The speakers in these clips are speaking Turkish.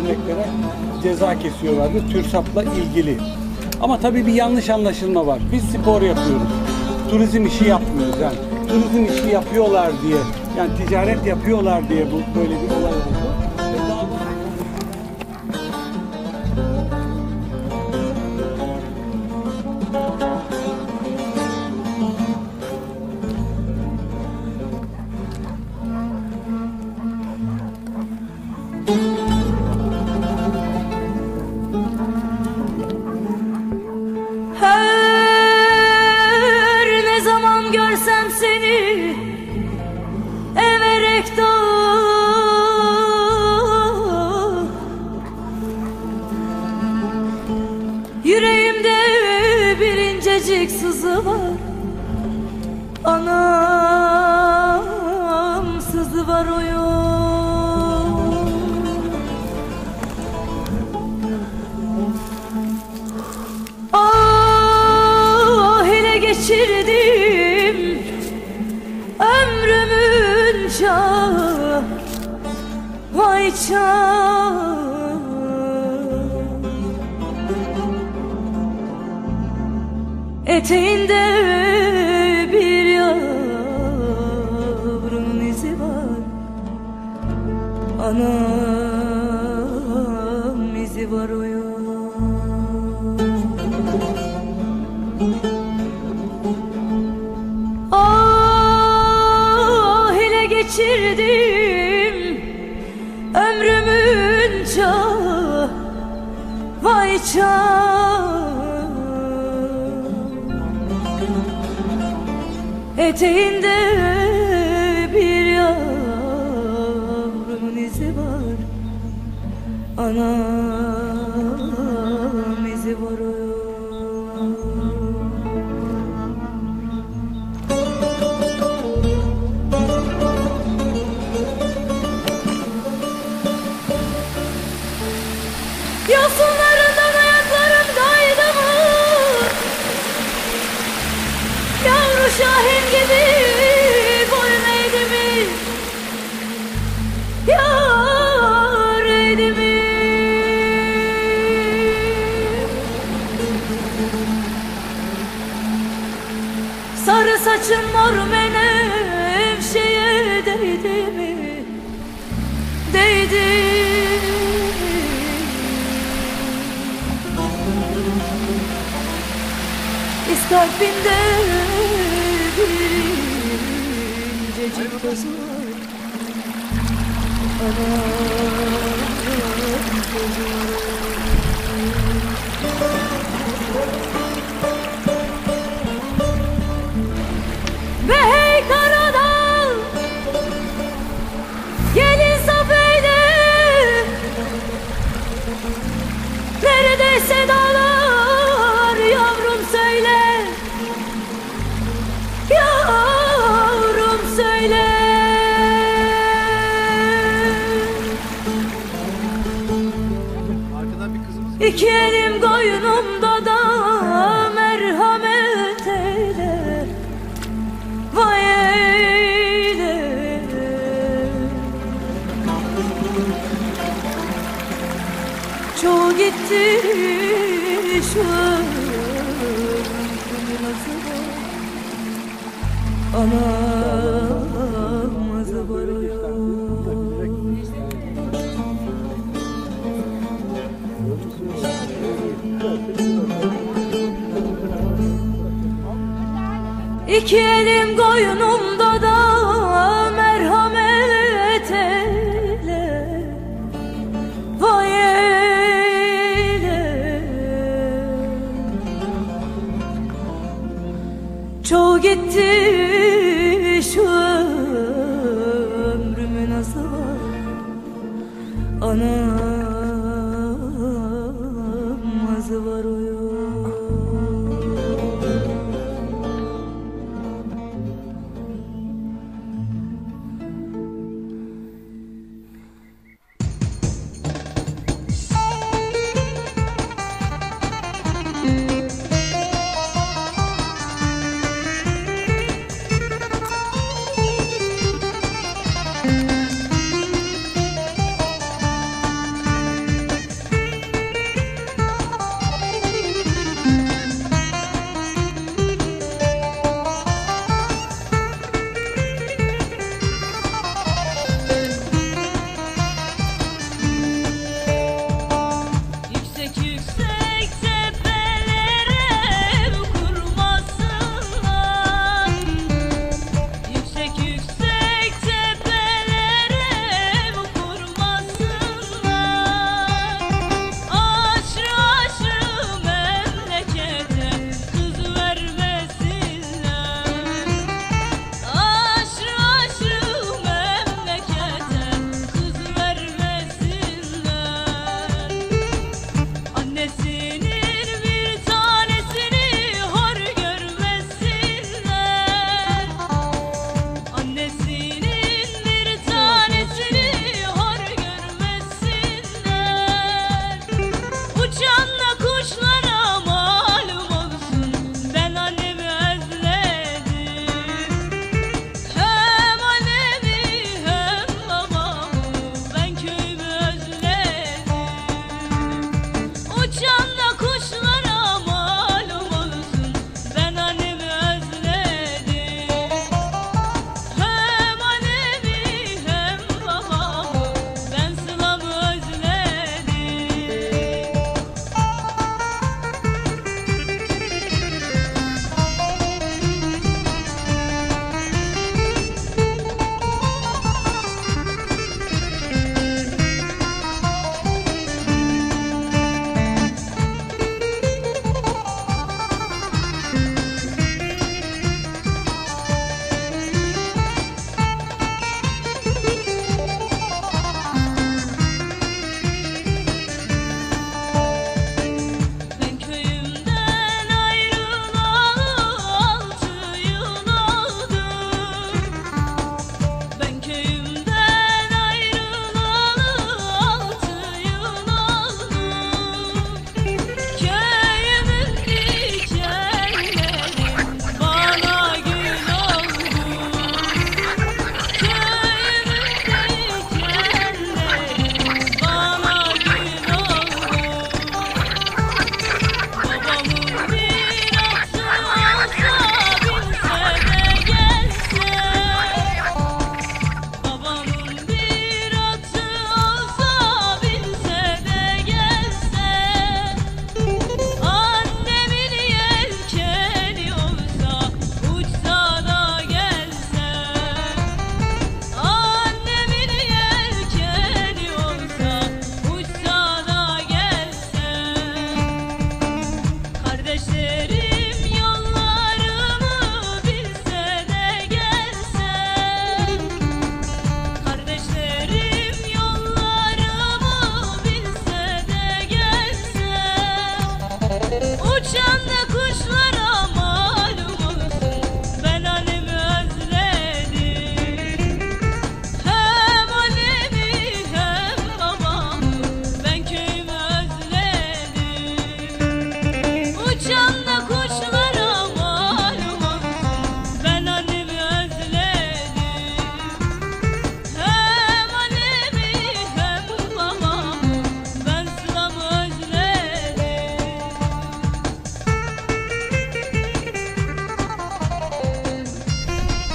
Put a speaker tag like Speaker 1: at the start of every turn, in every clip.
Speaker 1: köpeklere ceza kesiyorlardı TÜRSAP'la ilgili. Ama tabii bir yanlış anlaşılma var. Biz spor yapıyoruz. Turizm işi yapmıyoruz yani. Turizm işi yapıyorlar diye yani ticaret yapıyorlar diye bu böyle bir
Speaker 2: Yüreğimde bir incecik sızı var. Anam sızı var oyun Ah ile geçirdim ömrümün çağı. Vay çağı Eteğinde Eteğinde İskalbinde bir incecik toz var Anam Ve hey karadal Gelin safeyde Neredeyse dağlar İki elim koynumda da merhamet eyle. Vay eyle. Çoğu gitti şu İki elim koynumda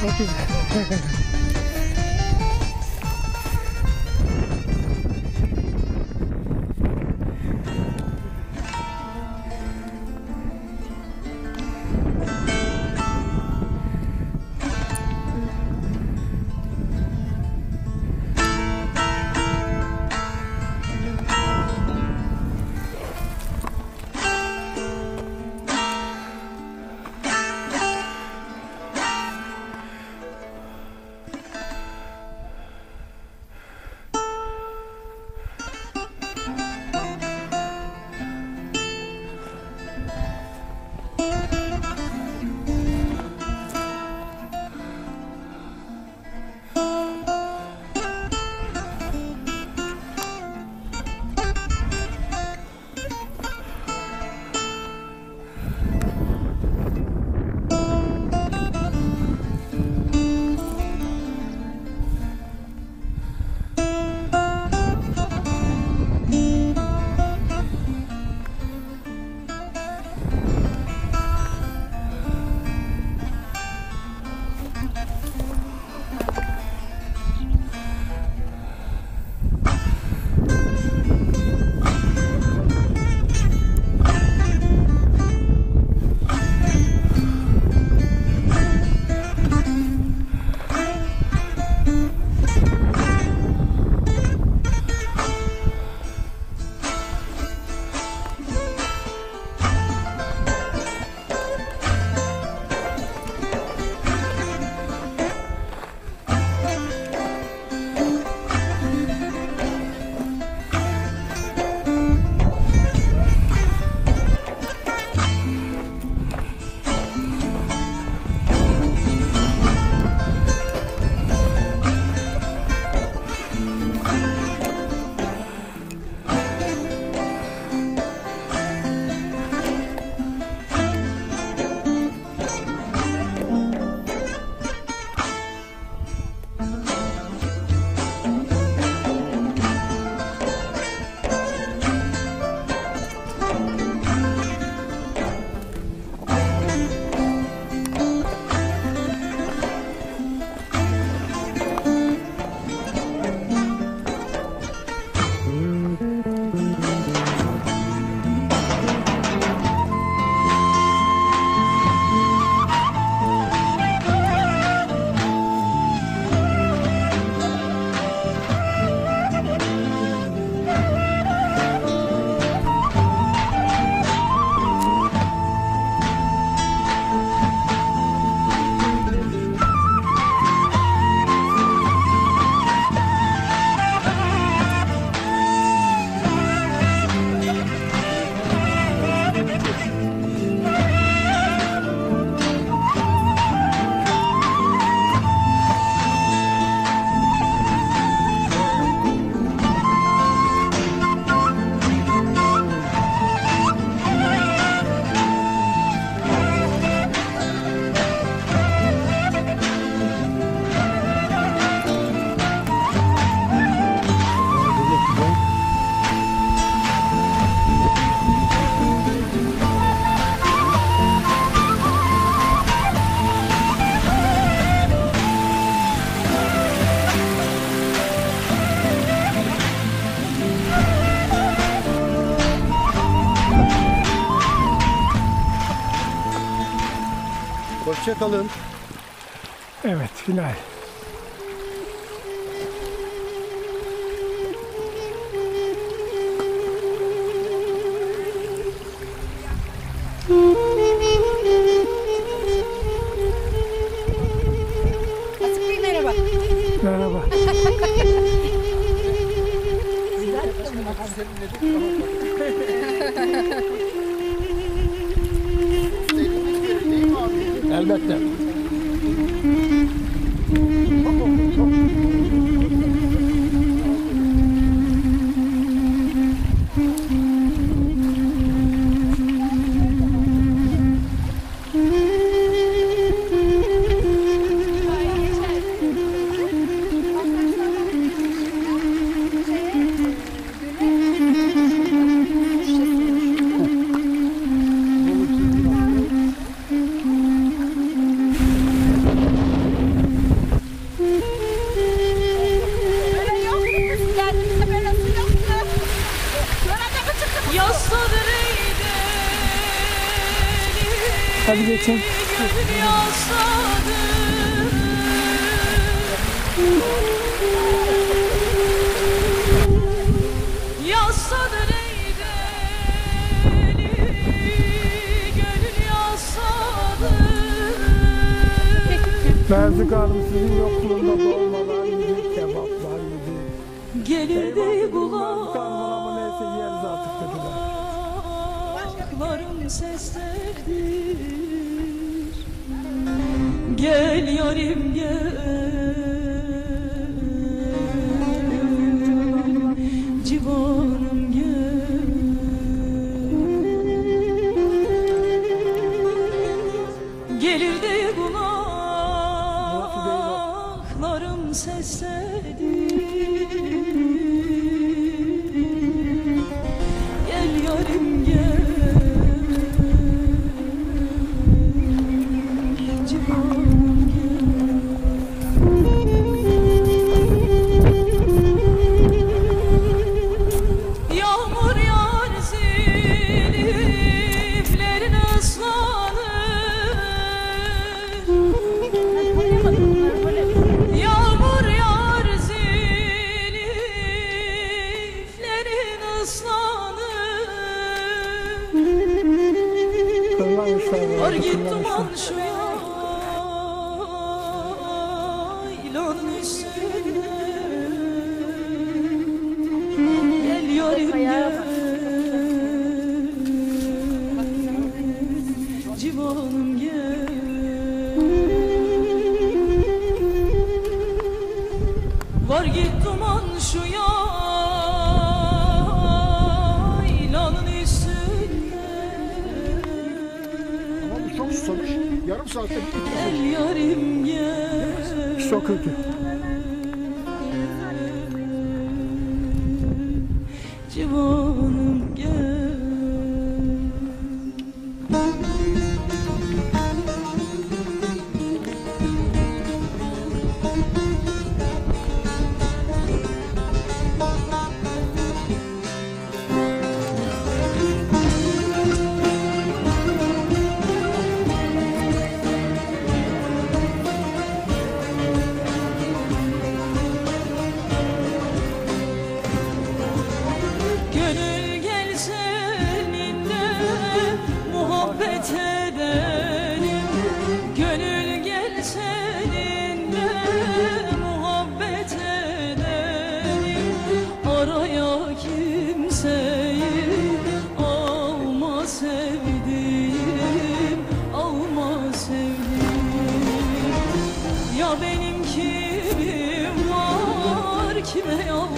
Speaker 2: Thank you.
Speaker 3: Hoşçakalın.
Speaker 4: Evet final.
Speaker 5: Bey merhaba.
Speaker 4: Merhaba. dá
Speaker 2: tempo. Seslerdir. Gel yarim gel
Speaker 3: Çok
Speaker 4: kötü.
Speaker 2: yolum.